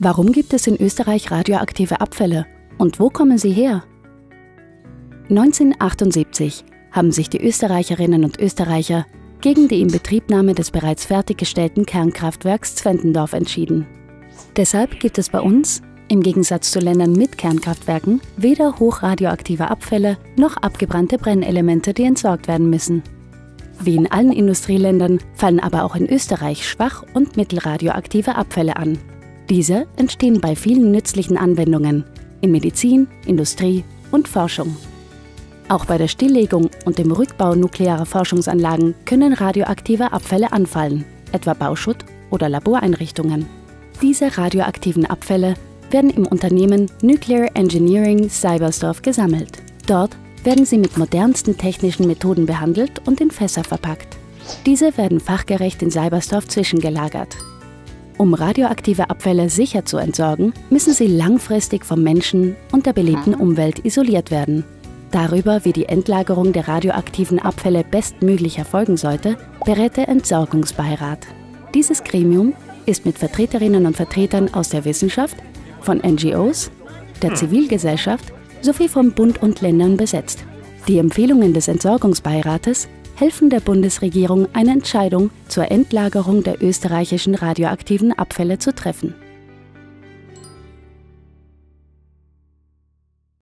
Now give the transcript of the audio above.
Warum gibt es in Österreich radioaktive Abfälle und wo kommen sie her? 1978 haben sich die Österreicherinnen und Österreicher gegen die Inbetriebnahme des bereits fertiggestellten Kernkraftwerks Zwentendorf entschieden. Deshalb gibt es bei uns, im Gegensatz zu Ländern mit Kernkraftwerken, weder hochradioaktive Abfälle noch abgebrannte Brennelemente, die entsorgt werden müssen. Wie in allen Industrieländern fallen aber auch in Österreich schwach- und mittelradioaktive Abfälle an. Diese entstehen bei vielen nützlichen Anwendungen in Medizin, Industrie und Forschung. Auch bei der Stilllegung und dem Rückbau nuklearer Forschungsanlagen können radioaktive Abfälle anfallen, etwa Bauschutt oder Laboreinrichtungen. Diese radioaktiven Abfälle werden im Unternehmen Nuclear Engineering Cybersdorf gesammelt. Dort werden sie mit modernsten technischen Methoden behandelt und in Fässer verpackt. Diese werden fachgerecht in Cybersdorf zwischengelagert. Um radioaktive Abfälle sicher zu entsorgen, müssen sie langfristig vom Menschen und der belebten Umwelt isoliert werden. Darüber, wie die Endlagerung der radioaktiven Abfälle bestmöglich erfolgen sollte, berät der Entsorgungsbeirat. Dieses Gremium ist mit Vertreterinnen und Vertretern aus der Wissenschaft, von NGOs, der hm. Zivilgesellschaft sowie von Bund und Ländern besetzt. Die Empfehlungen des Entsorgungsbeirates helfen der Bundesregierung, eine Entscheidung zur Endlagerung der österreichischen radioaktiven Abfälle zu treffen.